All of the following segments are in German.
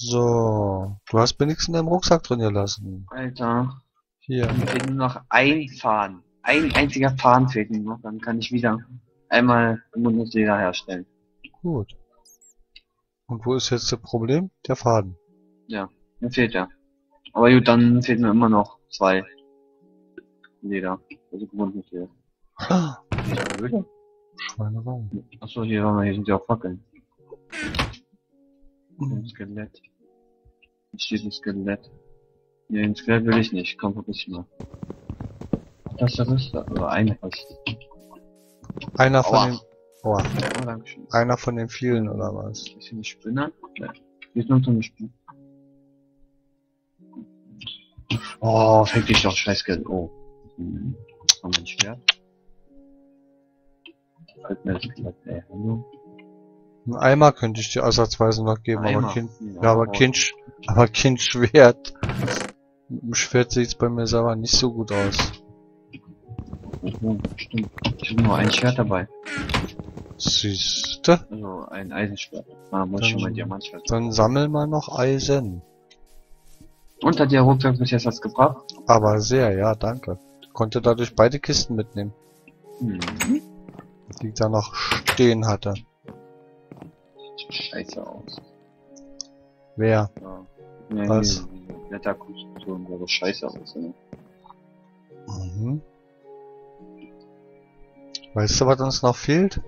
So, du hast mir nichts in deinem Rucksack drin gelassen. Alter, Hier. fehlt nur noch ein Faden. Ein einziger Faden fehlt mir noch, dann kann ich wieder einmal Mundleder herstellen. Gut. Und wo ist jetzt das Problem? Der Faden. Mir fehlt ja. Aber gut, dann fehlt mir immer noch zwei Leder. Also gebundenes Leder. Nicht blöd. Schweinerei. Achso, hier, hier sind ja auch Fackeln. Mhm. Ein Skelett. Hier steht ein Skelett. Nee, ein Skelett will ich nicht. Komm, vergiss mal. Das ist der Rest, oder ein Rest. Einer von Aua. den, oh, Oh, Dankeschön. einer von den vielen oder was? Ist hier eine Spinne? Ja. Hier ist nur so eine Spinne. Oh, fängt dich doch scheiß Geld. Oh. Hm. Haben wir ein Schwert? Halt mir das Skelett, ey. Hallo? Ein Eimer könnte ich dir ersatzweise noch geben, aber Eimer. Kind, Ja, ja, aber aber- Kind, aber Kind Schwert. Mit dem Schwert sieht's bei mir selber nicht so gut aus. Oh, stimmt. Ich habe nur ein Schwert dabei. Siehste? Also ein Eisenschwert. Ah, muss ich schon mal Diamantschwert. Dann sammel mal noch Eisen. Und hat der Rucksack bis jetzt was gebracht? Aber sehr, ja, danke. Konnte dadurch beide Kisten mitnehmen, Hm. die ich da noch stehen hatte. Scheiße aus. Wer? Ja. Nee, Was? nee, Blätterkonstruktion sah so scheiße aus. Ne? Mhm. Weißt du, was uns noch fehlt?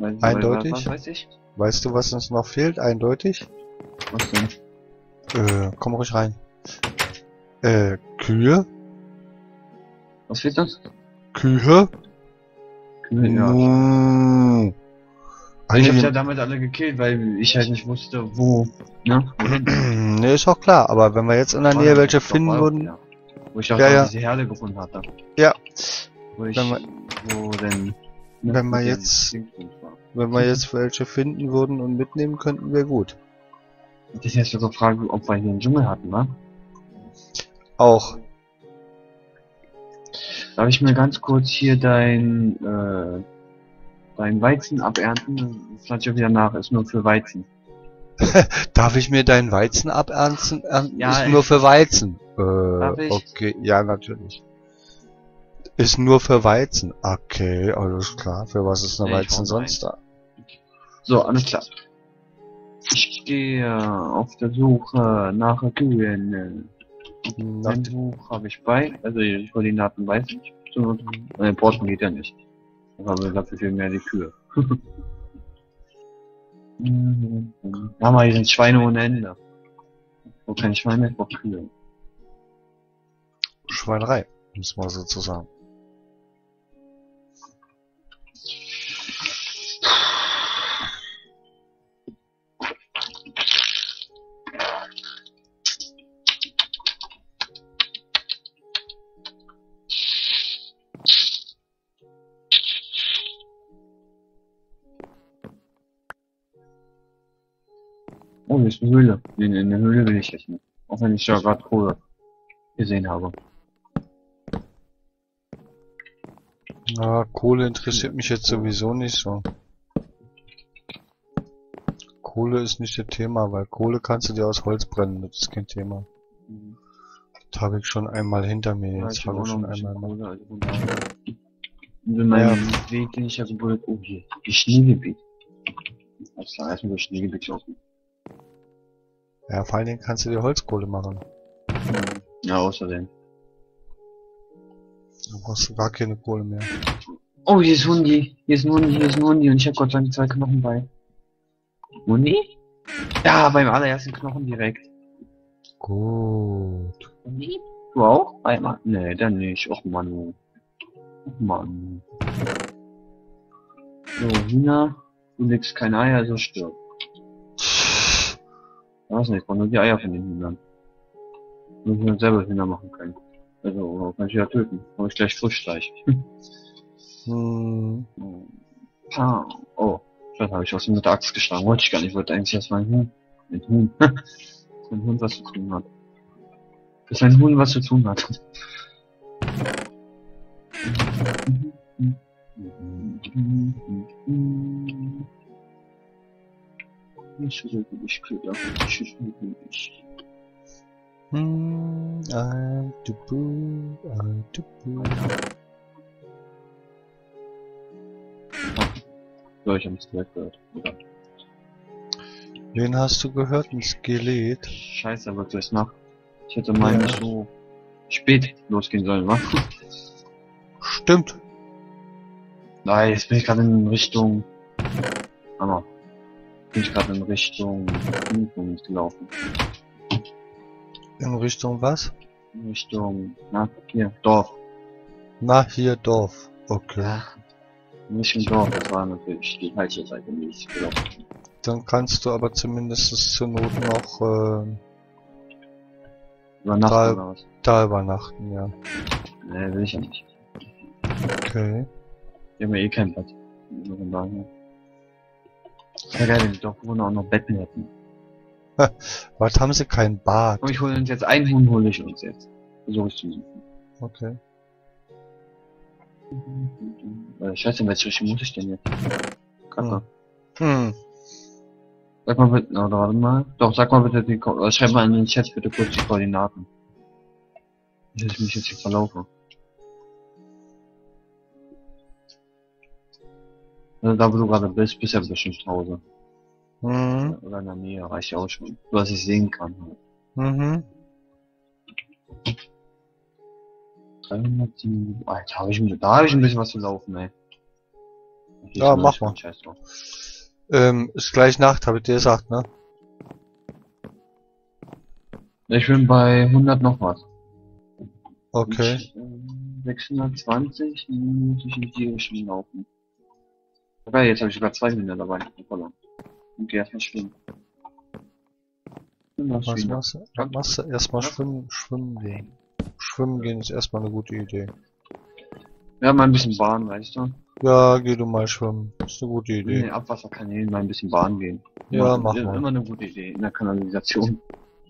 Weiß- Eindeutig? Was weiß ich? Weißt du, was uns noch fehlt? Eindeutig? Was denn? Äh, komm ruhig rein. Äh, Kühe? Was fehlt uns? Kühe? Kühe, ja. Mmh. Ich hab Eigentlich- ja damit alle gekillt, weil ich halt nicht wusste, wo, ne? Ne, ist auch klar, aber wenn wir jetzt in der Nähe welche finden würden, Ja. Wo ich auch Ja, ja. diese Herde gefunden hatte. Ja. Wo ich, Wenn wir- wo denn, Wenn wir jetzt- wenn wir jetzt welche finden würden und mitnehmen könnten, wäre gut. Das ist jetzt so gefragt, ob wir hier einen Dschungel hatten, ne? Auch. Darf ich mir ganz kurz hier dein, äh, dein Weizen abernten? Auch wieder nach, ist nur für Weizen. Darf ich mir deinen Weizen abernten? Ernten? Ja, ist nur für Weizen. Darf Äh, ich? okay, ja, natürlich. Ist nur für Weizen. Okay, alles klar. Für was ist eine Weizen sonst da? So, alles klar. Ich gehe auf der Suche nach Kühen. Nach Ein Buch habe ich bei, also die Koordinaten weiß ich. So, äh, Porten geht ja nicht. Aber dafür fehlen mir die Kühe. Ja, mal, hier sind Schweine ohne Ende. Wo keine Schweine, ich brauche Kühe. Schweinerei, muss man sozusagen. Oh, hier ist eine Höhle. In, in der Höhle will ich nicht. Auch wenn ich ja gerade Kohle gesehen habe. Na, Kohle interessiert mich jetzt sowieso nicht so. Kohle ist nicht das Thema, weil Kohle kannst du dir aus Holz brennen, das ist kein Thema. Das habe ich schon einmal hinter mir, Ja, jetzt ich habe ich schon einmal. Kohle, also. Und in meinem Weg, den ich ja gebuddelt, oh hier, die Schneegebiet. Alles klar, erstmal durch Schneegebiet laufen. Ja, vor allen Dingen kannst du dir Holzkohle machen. Ja, außerdem. Da brauchst du gar keine Kohle mehr. Oh, hier ist Hundi. Hier ist ein Hundi, hier ist ein Hundi und ich habe Gott sei Dank zwei Knochen bei. Hundi? Ja, beim allerersten Knochen direkt. Gut. Hundi? Du auch? Einmal? Nee, dann nicht. Och Mann. Och Mann. So, Hühner. Du legst keine Eier, also stirb. Weiß nicht, ich brauche nur die Eier von den Hühnern. Nur wir selber Hühner machen können. Also, kann ich ja töten. Kann ich gleich Frischfleisch. Hm, Ah, oh, das habe ich aus mit der Axt geschlagen. Wollte ich gar nicht. Ich wollte eigentlich erst mal ein Huhn. Ein Huhn. ein Huhn, was zu tun hat. Das ist ein Huhn, was zu tun hat. Köder. Ich nicht. Hm, ein Dubu, ein Dubu. So, ich hab's direkt gehört. Oder? Wen hast du gehört? Ein Skelett? Scheiße, wird es Nacht. Ich hätte mal Ja. nicht so spät losgehen sollen, wa? Stimmt. Nein, jetzt bin ich gerade in Richtung. Hammer. Bin ich gerade in Richtung Punkt gelaufen. In Richtung was? In Richtung, na, hier, Dorf. Na, hier Dorf. Okay. Ja. In Richtung Dorf, das war natürlich die falsche Seite, die ich gelaufen bin. Dann kannst du aber zumindest zur Not noch äh, Über Nacht Da- da übernachten, ja. Nee, will ich ja nicht. Okay. Wir haben ja eh kein Bett. Wäre geil, wenn die Dorfbewohner auch noch Betten hätten. Was haben sie kein Bad? Aber ich hole uns jetzt ein Huhn, hole ich uns jetzt. Versuche ich zu suchen. Okay. Äh, scheiße, welche Richtung muss ich denn jetzt? Kacke. Hm. Sag mal bitte, oder warte mal. Doch, sag mal bitte die, Ko oder schreib mal in den Chat bitte kurz die Koordinaten. Dass ich mich jetzt hier verlaufe. Also da wo du gerade bist, bist du ja bestimmt zu Hause. Mhm. Oder in der Nähe, reicht ja auch schon. Dass ich sehen kann. Mhm. 307, Alter, hab ich, da habe ich ein bisschen was zu laufen, ey. Ich Ja, mach mal. Scheiß drauf. Ähm, ist gleich Nacht, habe ich dir gesagt, ne? Ich bin bei 100 noch was. Okay. Ich, äh, 620 muss ich in die Richtung laufen. Okay, jetzt habe ich sogar zwei Hühner dabei. Hoppala. Geh erstmal schwimmen. Was machst du? Was machst du? Erstmal schwimmen, schwimmen gehen. Schwimmen gehen ist erstmal eine gute Idee. Ja, mal ein bisschen Bahn, weißt du? Ja, geh du mal schwimmen. Ist eine gute In Idee. den Abwasserkanälen mal ein bisschen Bahn gehen. Ja, mach mal. Immer eine gute Idee in der Kanalisation.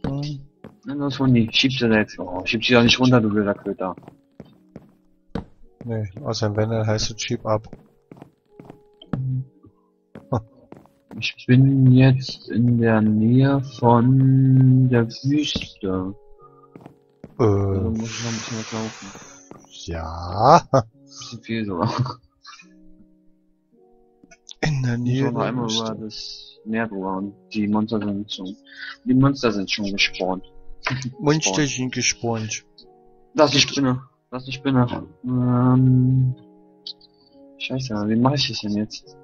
Hm. Na, los, Hundi, schieb sie da jetzt. Oh, schieb sie doch nicht runter, du wilder Köter. Nee, außer wenn, dann heißt es Cheap ab. Ich bin jetzt in der Nähe von der Wüste. Also Äh, muss ich noch ein bisschen was laufen. ja. Ein bisschen viel sogar. In der Ich Nähe war noch einmal über das Meer drüber und die Monster sind schon, die Monster sind schon gespawnt. Monsterchen gespawnt. Das ist die Spinne. Das ist die Spinne. Ähm, scheiße, wie mache ich das denn jetzt?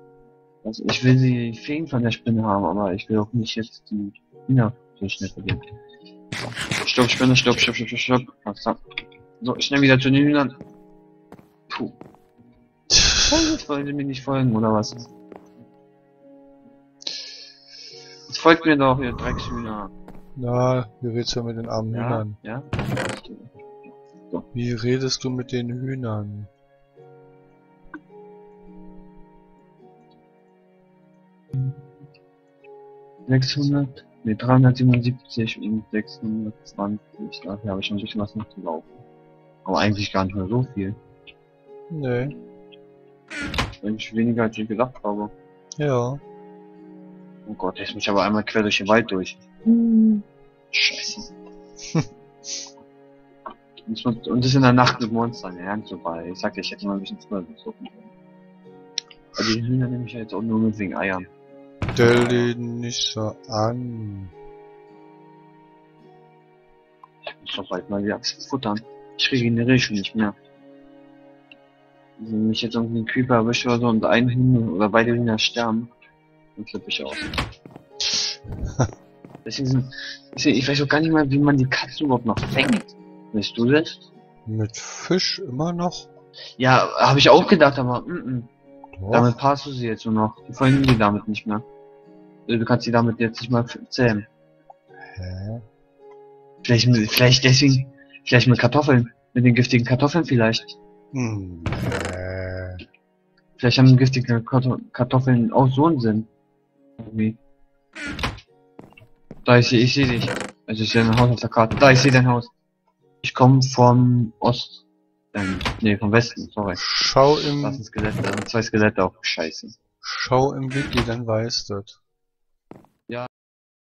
Also ich will die Feen von der Spinne haben, aber ich will auch nicht jetzt die Hühner so schnell verlieren. Stopp, Spinne, stopp, stopp, stopp, stopp, stopp. So, schnell wieder zu den Hühnern. Puh. Jetzt wollen sie mir nicht folgen, oder was? Jetzt folgt mir doch, ihr Dreckshühner. Na, wie redest du mit den armen Ja? Hühnern? Ja? Wie redest du mit den Hühnern? Sechshundert, nee, 377 und 620. Dafür habe ich schon ein bisschen was noch zu laufen. Aber eigentlich gar nicht mehr so viel. Nee. Eigentlich weniger als ich gedacht habe. Ja. Oh Gott, jetzt muss ich aber einmal quer durch den Wald durch. Scheiße. Muss man- Und das in der Nacht mit Monstern, ja, so bei. Ich sagte, ich hätte mal ein bisschen früher besuchen können. Aber die Hühner nehme ich ja jetzt auch nur mit wegen Eiern. Stell ihn nicht so an. Ich muss doch bald mal wieder futtern. Ich regeneriere schon nicht mehr. Wenn mich jetzt irgendwie ein Creeper erwischt oder so und ein Hühner oder beide Hühner sterben, dann flippe ich aus. Deswegen sind, ich weiß auch gar nicht mal, wie man die Katzen überhaupt noch fängt. Weißt du das? Mit Fisch immer noch? Ja, habe ich auch gedacht, aber mm -mm. Damit passt du sie jetzt nur noch. Die folgen dir damit nicht mehr. Du kannst sie damit jetzt nicht mal zähmen. Hä? Vielleicht, vielleicht deswegen, vielleicht mit Kartoffeln. Mit den giftigen Kartoffeln vielleicht. Hm, äh, Vielleicht haben giftige Karto- Kartoffeln auch so einen Sinn. Irgendwie. Da, ich sehe, ich sehe dich. Also ich sehe dein Haus auf der Karte. Da, ich sehe dein Haus. Ich komme vom Ost. Ähm, nee, vom Westen, sorry. schau ist im, ein Skelett, da sind zwei Skelette auch. Scheiße. schau im Wiki, dann weißt du. Ja,